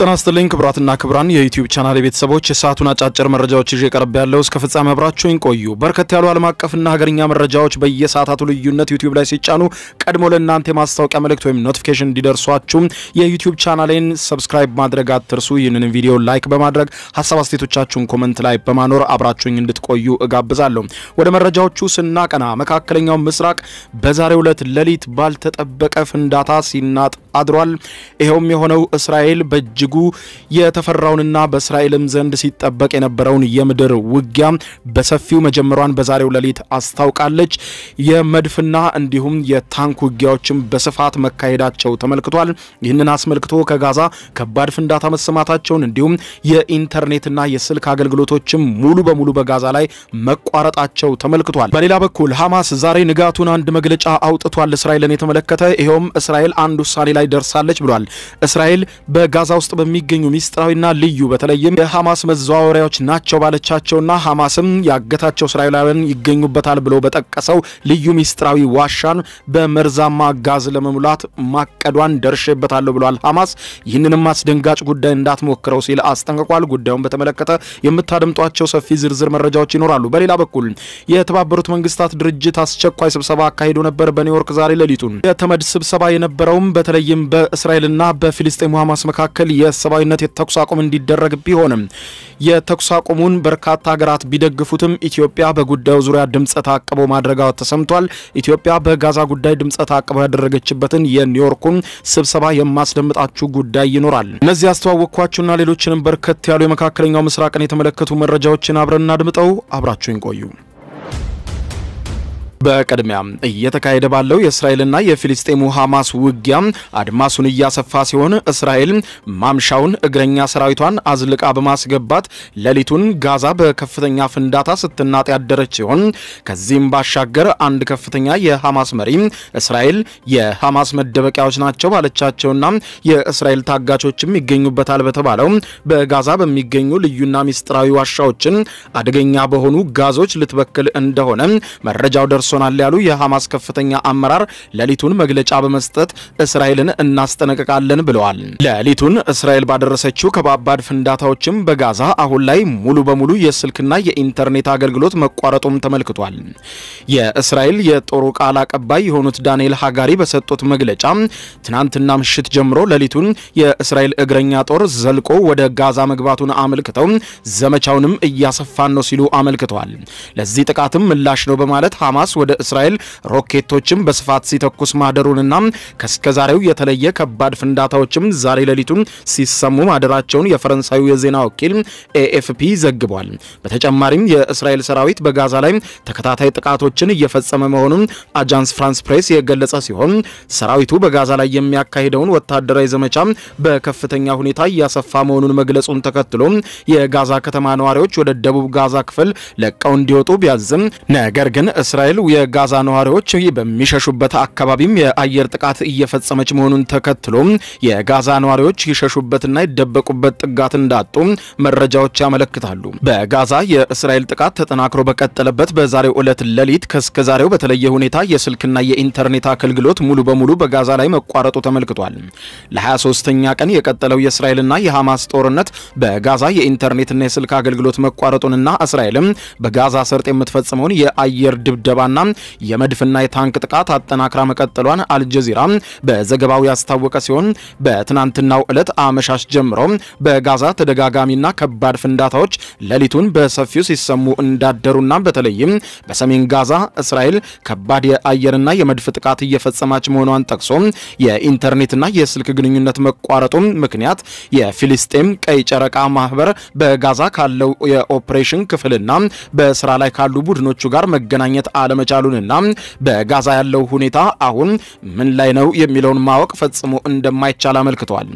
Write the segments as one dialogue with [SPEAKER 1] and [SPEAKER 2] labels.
[SPEAKER 1] ጤና ይስጥልኝ ክቡራትና ክቡራን የዩቲዩብ ቻናል ቤተሰቦች የሰዓቱን አጫጭር መረጃዎች ይዤ ቀርቤያለሁ እስከ ፍጻሜ አብራችሁኝ ቆዩ። በርከት ያሉ ዓለም አቀፍና ሀገርኛ መረጃዎች በየሰዓታቱ ልዩነት ዩቲዩብ ላይ ሲጫኑ ቀድሞ ለእናንተ የማስታወቂያ መልእክት ወይም notification እንዲደርሷችሁ የዩቲዩብ ቻናሌን subscribe ማድረግ አትርሱ። ይህንን ቪዲዮ like በማድረግ ሀሳብ አስተያየቶቻችሁን comment ላይ በማኖር አብራችሁኝ እንድትቆዩ እጋብዛለሁ። ወደ መረጃዎቹ ስናቀና መካከለኛው ምስራቅ በዛሬው ዕለት ሌሊት ባልተጠበቀ ፍንዳታ ሲናጥ አድሯል። ይኸውም የሆነው እስራኤል በእጅጉ የተፈራውንና በእስራኤልም ዘንድ ሲጠበቅ የነበረውን የምድር ውጊያ በሰፊው መጀመሯን በዛሬው ሌሊት አስታውቃለች። የመድፍና እንዲሁም የታንክ ውጊያዎችም በስፋት መካሄዳቸው ተመልክቷል። ይህንን አስመልክቶ ከጋዛ ከባድ ፍንዳታ መሰማታቸውን እንዲሁም የኢንተርኔትና የስልክ አገልግሎቶችም ሙሉ በሙሉ በጋዛ ላይ መቋረጣቸው ተመልክቷል። በሌላ በኩል ሐማስ ዛሬ ንጋቱን አንድ መግለጫ አውጥቷል። እስራኤልን የተመለከተ ይኸውም እስራኤል አንድ ውሳኔ ላይ ደርሳለች ብሏል። እስራኤል በጋዛ ውስጥ በሚገኙ ሚስጥራዊና ልዩ በተለይም የሐማስ መዘዋወሪያዎች ናቸው ባለቻቸውና ሐማስም ያገታቸው እስራኤላውያን ይገኙበታል ብሎ በጠቀሰው ልዩ ሚስጥራዊ ዋሻን በመርዛማ ጋዝ ለመሙላት ማቀዷን ደርሼበታለሁ ብሏል። ሐማስ ይህንንም አስደንጋጭ ጉዳይ እንዳትሞክረው ሲል አስጠንቅቋል። ጉዳዩን በተመለከተ የምታደምጧቸው ሰፊ ዝርዝር መረጃዎች ይኖራሉ። በሌላ በኩል የተባበሩት መንግስታት ድርጅት አስቸኳይ ስብሰባ አካሂዶ ነበር በኒውዮርክ ዛሬ ሌሊቱን። የተመድ ስብሰባ የነበረውም በተለይም በእስራኤልና በፊልስጤሙ ሐማስ መካከል የሰብአዊነት የተኩስ አቁም እንዲደረግ ቢሆንም የተኩስ አቁሙን በርካታ ሀገራት ቢደግፉትም ኢትዮጵያ በጉዳዩ ዙሪያ ድምፀ ተአቅቦ ማድረጓ ተሰምቷል። ኢትዮጵያ በጋዛ ጉዳይ ድምፀ ተአቅቦ ያደረገችበትን የኒውዮርኩን ስብሰባ የማስደምጣችሁ ጉዳይ ይኖራል። እነዚህ ያስተዋወቅኳችሁና ሌሎችንም በርከት ያሉ የመካከለኛው ምስራቅን የተመለከቱ መረጃዎችን አብረን እናድምጠው። አብራችሁኝ ቆዩ። በቅድሚያ እየተካሄደ ባለው የእስራኤልና የፊልስጤሙ ሐማስ ውጊያ አድማሱን እያሰፋ ሲሆን እስራኤል ማምሻውን እግረኛ ሰራዊቷን አዝልቃ በማስገባት ሌሊቱን ጋዛ በከፍተኛ ፍንዳታ ስትናጥ ያደረች ሲሆን ከዚህም ባሻገር አንድ ከፍተኛ የሐማስ መሪ እስራኤል የሐማስ መደበቂያዎች ናቸው ባለቻቸውና የእስራኤል ታጋቾችም ይገኙበታል በተባለው በጋዛ በሚገኙ ልዩና ሚስጥራዊ ዋሻዎችን አደገኛ በሆኑ ጋዞች ልትበክል እንደሆነ መረጃው ደርሶ ደርሶናል ያሉ የሐማስ ከፍተኛ አመራር ሌሊቱን መግለጫ በመስጠት እስራኤልን እናስጠነቅቃለን ብለዋል። ሌሊቱን እስራኤል ባደረሰችው ከባባድ ፍንዳታዎችም በጋዛ አሁን ላይ ሙሉ በሙሉ የስልክና የኢንተርኔት አገልግሎት መቋረጡም ተመልክቷል። የእስራኤል የጦሩ ቃል አቀባይ የሆኑት ዳንኤል ሃጋሪ በሰጡት መግለጫ ትናንትና ምሽት ጀምሮ ሌሊቱን የእስራኤል እግረኛ ጦር ዘልቆ ወደ ጋዛ መግባቱን አመልክተው ዘመቻውንም እያሰፋን ነው ሲሉ አመልክተዋል። ለዚህ ጥቃትም ምላሽ ነው በማለት ሐማስ ወደ እስራኤል ሮኬቶችም በስፋት ሲተኩስ ማደሩንና ከእስከዛሬው የተለየ ከባድ ፍንዳታዎችም ዛሬ ሌሊቱን ሲሰሙ ማደራቸውን የፈረንሳዩ የዜና ወኪል ኤኤፍፒ ዘግቧል። በተጨማሪም የእስራኤል ሰራዊት በጋዛ ላይ ተከታታይ ጥቃቶችን እየፈጸመ መሆኑን አጃንስ ፍራንስ ፕሬስ የገለጸ ሲሆን ሰራዊቱ በጋዛ ላይ የሚያካሂደውን ወታደራዊ ዘመቻ በከፍተኛ ሁኔታ እያሰፋ መሆኑን መግለጹን ተከትሎ የጋዛ ከተማ ነዋሪዎች ወደ ደቡብ ጋዛ ክፍል ለቀው እንዲወጡ ቢያዝም ነገር ግን እስራኤል የጋዛ ነዋሪዎች በሚሸሹበት አካባቢም የአየር ጥቃት እየፈጸመች መሆኑን ተከትሎ የጋዛ ነዋሪዎች ይሸሹበትና ይደበቁበት ጥጋት እንዳጡ መረጃዎች ያመለክታሉ። በጋዛ የእስራኤል ጥቃት ተጠናክሮ በቀጠለበት በዛሬው ዕለት ሌሊት ከስከዛሬው በተለየ ሁኔታ የስልክና የኢንተርኔት አገልግሎት ሙሉ በሙሉ በጋዛ ላይ መቋረጡ ተመልክቷል። ለ23ኛ ቀን የቀጠለው የእስራኤልና የሐማስ ጦርነት በጋዛ የኢንተርኔትና የስልክ አገልግሎት መቋረጡንና እስራኤልም በጋዛ ሰርጥ የምትፈጽመውን የአየር ድብደባና የመድፍና የታንክ ጥቃት አጠናክራ መቀጠሏን አልጀዚራ በዘገባው ያስታወቀ ሲሆን በትናንትናው ዕለት አመሻሽ ጀምሮ በጋዛ ተደጋጋሚና ከባድ ፍንዳታዎች ሌሊቱን በሰፊው ሲሰሙ እንዳደሩና በተለይም በሰሜን ጋዛ እስራኤል ከባድ የአየርና የመድፍ ጥቃት እየፈጸማች መሆኗን ጠቅሶ የኢንተርኔትና የስልክ ግንኙነት መቋረጡ ምክንያት የፊልስጤም ቀይ ጨረቃ ማህበር በጋዛ ካለው የኦፕሬሽን ክፍልና በስራ ላይ ካሉ ቡድኖቹ ጋር መገናኘት አለመቻሉንና በጋዛ ያለው ሁኔታ አሁን ምን ላይ ነው የሚለውን ማወቅ ፈጽሞ እንደማይቻል አመልክተዋል።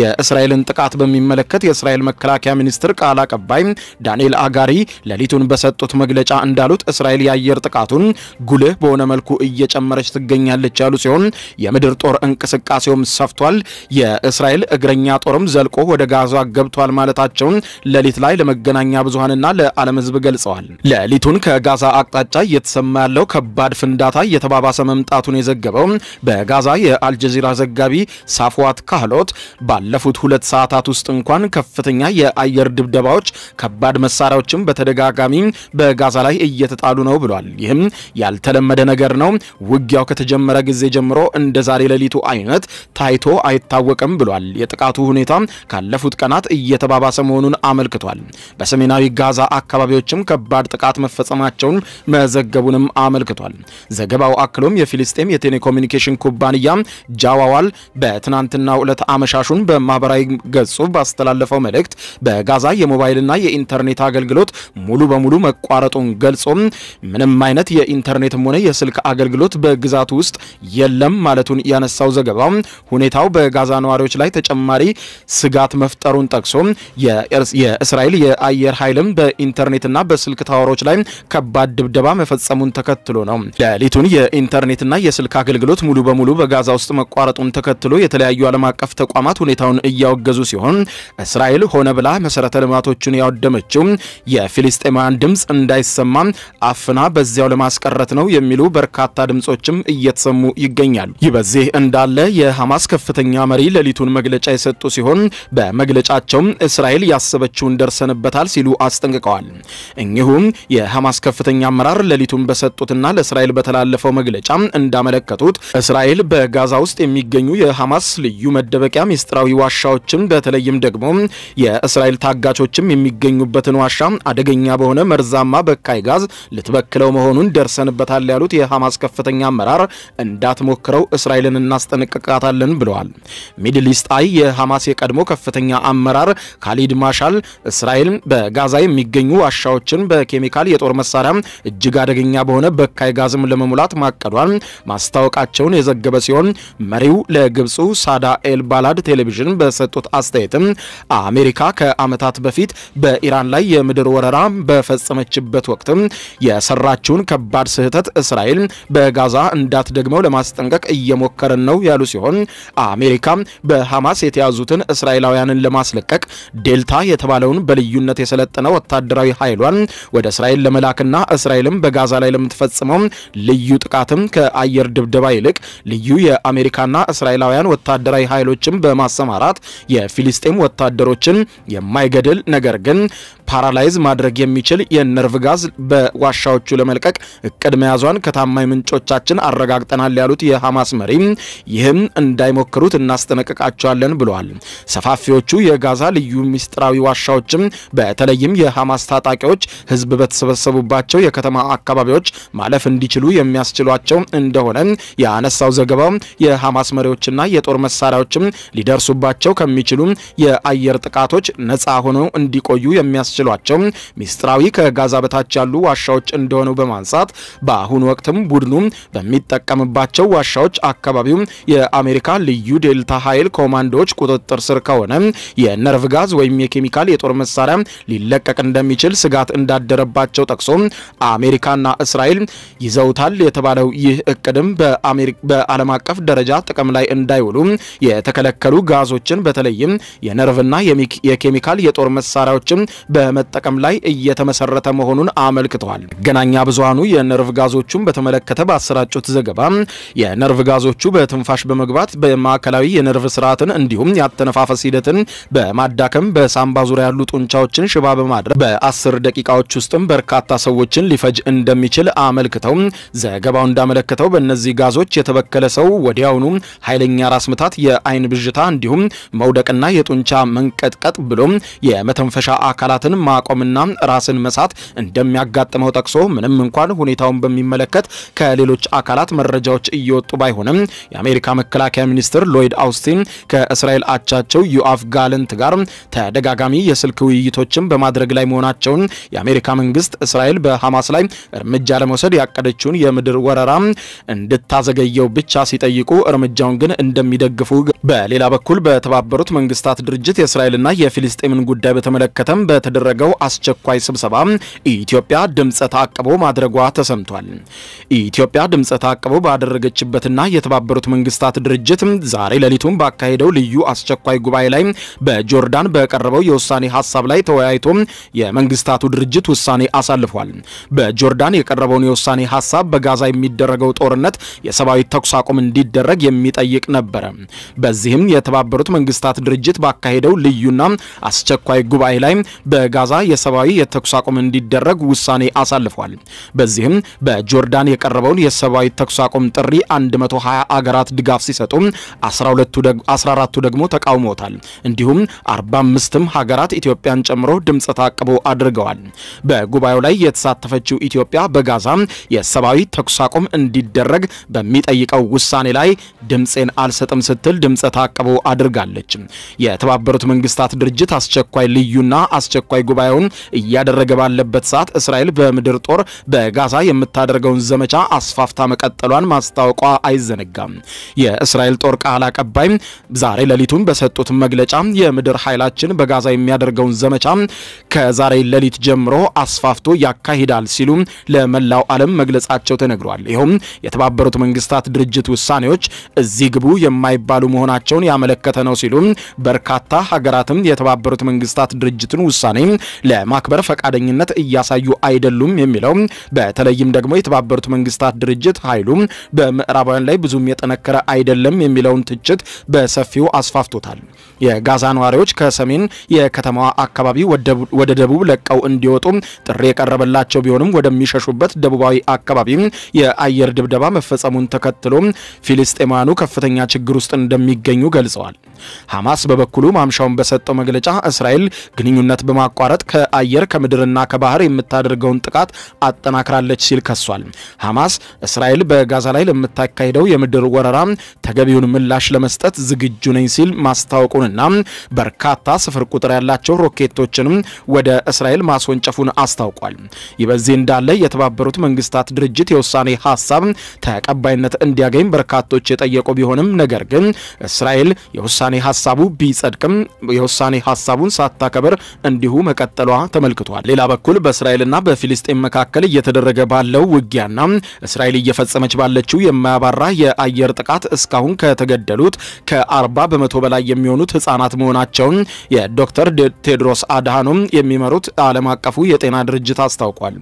[SPEAKER 1] የእስራኤልን ጥቃት በሚመለከት የእስራኤል መከላከያ ሚኒስትር ቃል አቀባይ ዳንኤል አጋሪ ሌሊቱን በሰጡት መግለጫ እንዳሉት እስራኤል የአየር ጥቃቱን ጉልህ በሆነ መልኩ እየጨመረች ትገኛለች ያሉ ሲሆን የምድር ጦር እንቅስቃሴውም ሰፍቷል። የእስራኤል እግረኛ ጦርም ዘልቆ ወደ ጋዛ ገብቷል ማለታቸውን ሌሊት ላይ ለመገናኛ ብዙሃንና ለዓለም ሕዝብ ገልጸዋል። ሌሊቱን ከጋዛ አቅጣጫ እየተሰማ ያለው ያለው ከባድ ፍንዳታ እየተባባሰ መምጣቱን የዘገበው በጋዛ የአልጀዚራ ዘጋቢ ሳፍዋት ካህሎት ባለፉት ሁለት ሰዓታት ውስጥ እንኳን ከፍተኛ የአየር ድብደባዎች፣ ከባድ መሳሪያዎችም በተደጋጋሚ በጋዛ ላይ እየተጣሉ ነው ብሏል። ይህም ያልተለመደ ነገር ነው። ውጊያው ከተጀመረ ጊዜ ጀምሮ እንደ ዛሬ ሌሊቱ አይነት ታይቶ አይታወቅም ብሏል። የጥቃቱ ሁኔታ ካለፉት ቀናት እየተባባሰ መሆኑን አመልክቷል። በሰሜናዊ ጋዛ አካባቢዎችም ከባድ ጥቃት መፈጸማቸውን መዘገቡንም አመልክቷል። ዘገባው አክሎም የፊልስጤም የቴሌኮሙኒኬሽን ኩባንያ ጃዋዋል በትናንትናው ዕለት አመሻሹን በማህበራዊ ገጹ ባስተላለፈው መልእክት በጋዛ የሞባይልና የኢንተርኔት አገልግሎት ሙሉ በሙሉ መቋረጡን ገልጾ ምንም አይነት የኢንተርኔትም ሆነ የስልክ አገልግሎት በግዛቱ ውስጥ የለም ማለቱን ያነሳው ዘገባው ሁኔታው በጋዛ ነዋሪዎች ላይ ተጨማሪ ስጋት መፍጠሩን ጠቅሶ የእስራኤል የአየር ኃይልም በኢንተርኔትና በስልክ ታወሮች ላይ ከባድ ድብደባ መፈጸሙን ተከትሎ ነው። ሌሊቱን የኢንተርኔትና የስልክ አገልግሎት ሙሉ በሙሉ በጋዛ ውስጥ መቋረጡን ተከትሎ የተለያዩ ዓለም አቀፍ ተቋማት ሁኔታውን እያወገዙ ሲሆን እስራኤል ሆነ ብላ መሰረተ ልማቶቹን ያወደመችው የፊልስጤማውያን ድምፅ እንዳይሰማ አፍና በዚያው ለማስቀረት ነው የሚሉ በርካታ ድምፆችም እየተሰሙ ይገኛሉ። ይህ በዚህ እንዳለ የሐማስ ከፍተኛ መሪ ሌሊቱን መግለጫ የሰጡ ሲሆን በመግለጫቸውም እስራኤል ያሰበችውን ደርሰንበታል ሲሉ አስጠንቅቀዋል። እኚሁም የሐማስ ከፍተኛ አመራር ሌሊቱን በሰጡትና ለእስራኤል በተላለፈው መግለጫ እንዳመለከቱት እስራኤል በጋዛ ውስጥ የሚገኙ የሐማስ ልዩ መደበቂያ ሚስጥራዊ ዋሻዎችን በተለይም ደግሞ የእስራኤል ታጋቾችም የሚገኙበትን ዋሻ አደገኛ በሆነ መርዛማ በካይ ጋዝ ልትበክለው መሆኑን ደርሰንበታል ያሉት የሐማስ ከፍተኛ አመራር እንዳትሞክረው እስራኤልን እናስጠነቅቃታለን ብለዋል። ሚድል ኢስት አይ የሐማስ የቀድሞ ከፍተኛ አመራር ካሊድ ማሻል እስራኤል በጋዛ የሚገኙ ዋሻዎችን በኬሚካል የጦር መሳሪያ እጅግ አደገኛ በሆነ በካይ ጋዝም ለመሙላት ማቀዷን ማስታወቃቸውን የዘገበ ሲሆን መሪው ለግብፁ ሳዳ ኤል ባላድ ቴሌቪዥን በሰጡት አስተያየትም አሜሪካ ከዓመታት በፊት በኢራን ላይ የምድር ወረራ በፈጸመችበት ወቅትም የሰራችውን ከባድ ስህተት እስራኤል በጋዛ እንዳትደግመው ለማስጠንቀቅ እየሞከረን ነው ያሉ ሲሆን አሜሪካ በሐማስ የተያዙትን እስራኤላውያንን ለማስለቀቅ ዴልታ የተባለውን በልዩነት የሰለጠነ ወታደራዊ ኃይሏን ወደ እስራኤል ለመላክና እስራኤልም በጋዛ ላይ ለምትፈጽመው ልዩ ጥቃትም ከአየር ድብደባ ይልቅ ልዩ የአሜሪካና እስራኤላውያን ወታደራዊ ኃይሎችን በማሰማራት የፊሊስጤም ወታደሮችን የማይገድል ነገር ግን paralyze ማድረግ የሚችል የነርቭ ጋዝ በዋሻዎቹ ለመልቀቅ እቅድ መያዟን ከታማኝ ምንጮቻችን አረጋግጠናል ያሉት የሐማስ መሪ ይህም እንዳይሞክሩት እናስጠነቅቃቸዋለን ብለዋል። ሰፋፊዎቹ የጋዛ ልዩ ምስጢራዊ ዋሻዎችም በተለይም የሐማስ ታጣቂዎች ሕዝብ በተሰበሰቡባቸው የከተማ አካባቢዎች ማለፍ እንዲችሉ የሚያስችሏቸው እንደሆነ ያነሳው ዘገባው የሐማስ መሪዎችና የጦር መሳሪያዎችም ሊደርሱባቸው ከሚችሉ የአየር ጥቃቶች ነፃ ሆነው እንዲቆዩ የሚያስችሏቸው ሚስጥራዊ ከጋዛ በታች ያሉ ዋሻዎች እንደሆኑ በማንሳት በአሁኑ ወቅትም ቡድኑ በሚጠቀምባቸው ዋሻዎች አካባቢው የአሜሪካ ልዩ ዴልታ ኃይል ኮማንዶዎች ቁጥጥር ስር ከሆነ የነርቭ ጋዝ ወይም የኬሚካል የጦር መሳሪያ ሊለቀቅ እንደሚችል ስጋት እንዳደረባቸው ጠቅሶ አሜሪካና እስራኤል ይዘውታል የተባለው ይህ እቅድም በዓለም አቀፍ ደረጃ ጥቅም ላይ እንዳይውሉ የተከለከሉ ጋዞችን በተለይም የነርቭና የኬሚካል የጦር መሳሪያዎችን በመጠቀም ላይ እየተመሰረተ መሆኑን አመልክተዋል። መገናኛ ብዙሃኑ የነርቭ ጋዞቹን በተመለከተ ባሰራጩት ዘገባ የነርቭ ጋዞቹ በትንፋሽ በመግባት በማዕከላዊ የነርቭ ስርዓትን እንዲሁም ያተነፋፈስ ሂደትን በማዳከም በሳምባ ዙሪያ ያሉ ጡንቻዎችን ሽባ በማድረግ በአስር ደቂቃዎች ውስጥም በርካታ ሰዎችን ሊፈጅ እንደሚችል አመልክተው ዘገባው እንዳመለከተው በእነዚህ ጋዞች የተበከለ ሰው ወዲያውኑ ኃይለኛ ራስ ምታት፣ የአይን ብዥታ እንዲሁም መውደቅና የጡንቻ መንቀጥቀጥ ብሎም የመተንፈሻ አካላትን ማቆምና ራስን መሳት እንደሚያጋጥመው ጠቅሶ ምንም እንኳን ሁኔታውን በሚመለከት ከሌሎች አካላት መረጃዎች እየወጡ ባይሆንም የአሜሪካ መከላከያ ሚኒስትር ሎይድ አውስቲን ከእስራኤል አቻቸው ዮአቭ ጋለንት ጋር ተደጋጋሚ የስልክ ውይይቶችን በማድረግ ላይ መሆናቸውን የአሜሪካ መንግስት እስራኤል በሐማስ ላይ እርምጃ ለመውሰድ ያቀደችውን የምድር ወረራ እንድታዘገየው ብቻ ሲጠይቁ እርምጃውን ግን እንደሚደግፉ፣ በሌላ በኩል በተባበሩት መንግስታት ድርጅት የእስራኤልና የፊልስጤምን ጉዳይ በተመለከተም በተደረገ በተደረገው አስቸኳይ ስብሰባ ኢትዮጵያ ድምፀ ተአቅቦ ማድረጓ ተሰምቷል። ኢትዮጵያ ድምፀ ተአቅቦ ባደረገችበትና የተባበሩት መንግስታት ድርጅት ዛሬ ሌሊቱን ባካሄደው ልዩ አስቸኳይ ጉባኤ ላይ በጆርዳን በቀረበው የውሳኔ ሀሳብ ላይ ተወያይቶ የመንግስታቱ ድርጅት ውሳኔ አሳልፏል። በጆርዳን የቀረበውን የውሳኔ ሀሳብ በጋዛ የሚደረገው ጦርነት የሰብአዊ ተኩስ አቁም እንዲደረግ የሚጠይቅ ነበረ። በዚህም የተባበሩት መንግስታት ድርጅት ባካሄደው ልዩና አስቸኳይ ጉባኤ ላይ በጋዛ የሰብአዊ የተኩስ አቁም እንዲደረግ ውሳኔ አሳልፏል። በዚህም በጆርዳን የቀረበውን የሰብአዊ ተኩስ አቁም ጥሪ 120 አገራት ድጋፍ ሲሰጡ 14ቱ ደግሞ ተቃውሞታል። እንዲሁም 45ም ሀገራት ኢትዮጵያን ጨምሮ ድምፀ ተአቅቦ አድርገዋል። በጉባኤው ላይ የተሳተፈችው ኢትዮጵያ በጋዛ የሰብአዊ ተኩስ አቁም እንዲደረግ በሚጠይቀው ውሳኔ ላይ ድምፄን አልሰጥም ስትል ድምፀ ተአቅቦ አድርጋለች። የተባበሩት መንግስታት ድርጅት አስቸኳይ ልዩና አስቸኳይ ጉባኤውን እያደረገ ባለበት ሰዓት እስራኤል በምድር ጦር በጋዛ የምታደርገውን ዘመቻ አስፋፍታ መቀጠሏን ማስታወቋ አይዘነጋም። የእስራኤል ጦር ቃል አቀባይ ዛሬ ሌሊቱን በሰጡት መግለጫ የምድር ኃይላችን በጋዛ የሚያደርገውን ዘመቻ ከዛሬ ሌሊት ጀምሮ አስፋፍቶ ያካሂዳል ሲሉ ለመላው ዓለም መግለጻቸው ተነግሯል። ይኸውም የተባበሩት መንግስታት ድርጅት ውሳኔዎች እዚህ ግቡ የማይባሉ መሆናቸውን ያመለከተ ነው ሲሉ በርካታ ሀገራትም የተባበሩት መንግስታት ድርጅትን ውሳኔ ለማክበር ፈቃደኝነት እያሳዩ አይደሉም የሚለው በተለይም ደግሞ የተባበሩት መንግስታት ድርጅት ኃይሉ በምዕራባውያን ላይ ብዙም የጠነከረ አይደለም የሚለውን ትችት በሰፊው አስፋፍቶታል። የጋዛ ነዋሪዎች ከሰሜን የከተማዋ አካባቢ ወደ ደቡብ ለቀው እንዲወጡ ጥሪ የቀረበላቸው ቢሆንም ወደሚሸሹበት ደቡባዊ አካባቢ የአየር ድብደባ መፈጸሙን ተከትሎ ፊልስጤማውያኑ ከፍተኛ ችግር ውስጥ እንደሚገኙ ገልጸዋል። ሐማስ በበኩሉ ማምሻውን በሰጠው መግለጫ እስራኤል ግንኙነት በማቋረጥ ከአየር ከምድርና ከባህር የምታደርገውን ጥቃት አጠናክራለች ሲል ከሷል። ሐማስ እስራኤል በጋዛ ላይ ለምታካሂደው የምድር ወረራ ተገቢውን ምላሽ ለመስጠት ዝግጁ ነኝ ሲል ማስታወቁንና በርካታ ስፍር ቁጥር ያላቸው ሮኬቶችንም ወደ እስራኤል ማስወንጨፉን አስታውቋል። ይህ በዚህ እንዳለ የተባበሩት መንግስታት ድርጅት የውሳኔ ሀሳብ ተቀባይነት እንዲያገኝ በርካቶች የጠየቁ ቢሆንም ነገር ግን እስራኤል የውሳኔ ሀሳቡ ቢጸድቅም የውሳኔ ሀሳቡን ሳታከብር እንዲሁ መቀጠሏ ተመልክቷል። ሌላ በኩል በእስራኤልና በፊልስጤን መካከል እየተደረገ ባለው ውጊያና እስራኤል እየፈጸመች ባለችው የማያባራ የአየር ጥቃት እስካሁን ከተገደሉት ከ40 በመቶ በላይ የሚሆኑት ህጻናት መሆናቸውን የዶክተር ቴድሮስ አድሃኖም የሚመሩት ዓለም አቀፉ የጤና ድርጅት አስታውቋል።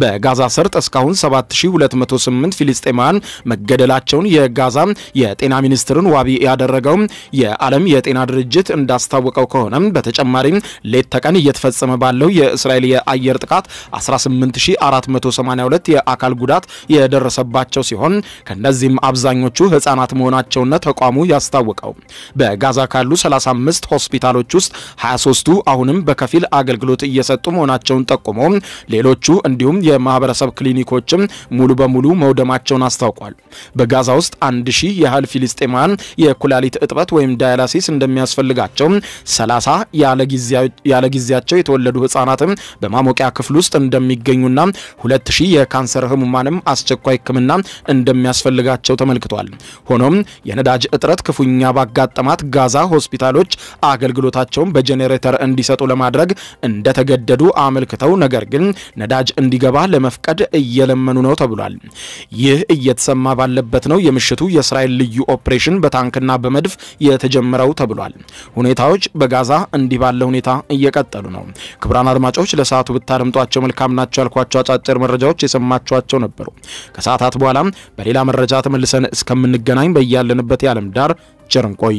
[SPEAKER 1] በጋዛ ሰርጥ እስካሁን 7208 ፊልስጤማውያን መገደላቸውን የጋዛ የጤና ሚኒስትርን ዋቢ ያደረገው የዓለም የጤና ድርጅት እንዳስታወቀው ከሆነ በተጨማሪም ሌት ተቀን እየተፈጸመ ባለው የእስራኤል የአየር ጥቃት 18482 የአካል ጉዳት የደረሰባቸው ሲሆን ከነዚህም አብዛኞቹ ህጻናት መሆናቸውን ተቋሙ ያስታወቀው። በጋዛ ካሉ 35 ሆስፒታሎች ውስጥ 23ቱ አሁንም በከፊል አገልግሎት እየሰጡ መሆናቸውን ጠቁሞ ሌሎቹ እንዲሁም የማህበረሰብ ክሊኒኮችም ሙሉ በሙሉ መውደማቸውን አስታውቋል። በጋዛ ውስጥ አንድ ሺህ ያህል ፊልስጤማውያን የኩላሊት እጥበት ወይም dialysis እንደሚያስፈልጋቸው 30 ያለ ጊዜያቸው የተወለዱ ህጻናትም በማሞቂያ ክፍል ውስጥ እንደሚገኙና 2000 የካንሰር ህሙማንም አስቸኳይ ሕክምና እንደሚያስፈልጋቸው ተመልክቷል። ሆኖም የነዳጅ እጥረት ክፉኛ ባጋጠማት ጋዛ ሆስፒታሎች አገልግሎታቸውን በጄኔሬተር እንዲሰጡ ለማድረግ እንደተገደዱ አመልክተው ነገር ግን ነዳጅ እንዲገባ ለመፍቀድ እየለመኑ ነው ተብሏል። ይህ እየተሰማ ባለበት ነው የምሽቱ የእስራኤል ልዩ ኦፕሬሽን በታንክና በመድፍ የተጀመረው ተብሏል። ሁኔታዎች በጋዛ እንዲህ ባለ ሁኔታ እየቀጠሉ ነው። ነው። ክቡራን አድማጮች ለሰዓቱ ብታደምጧቸው መልካም ናቸው ያልኳቸው አጫጭር መረጃዎች የሰማችኋቸው ነበሩ። ከሰዓታት በኋላም በሌላ መረጃ ተመልሰን እስከምንገናኝ በያለንበት የዓለም ዳር ቸር እንቆይ።